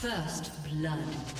First blood.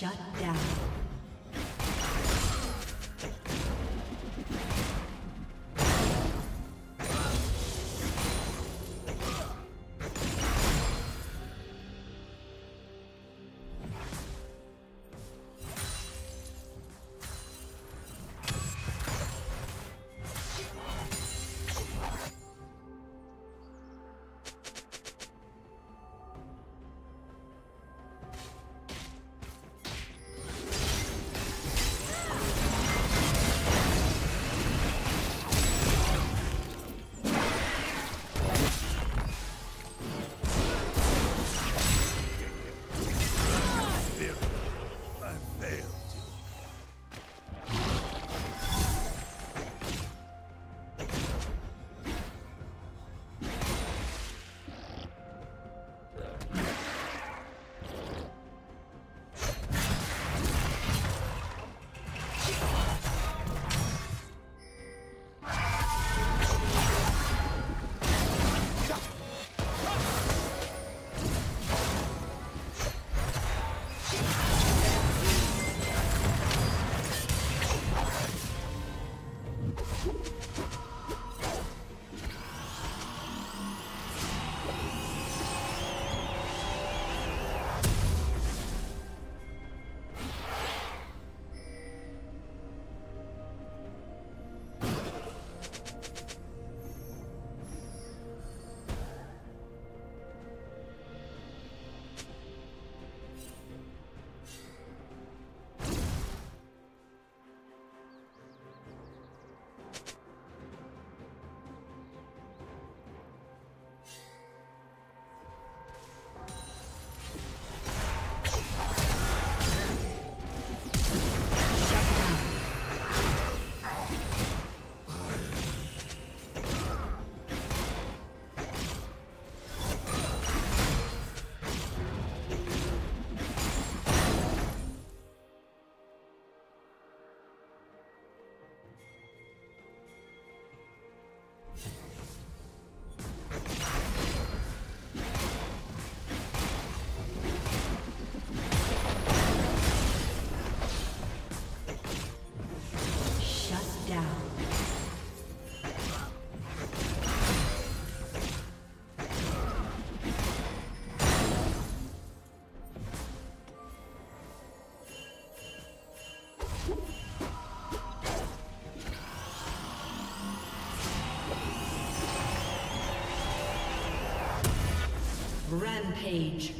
Shut down. Rampage.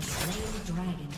slain the dragon.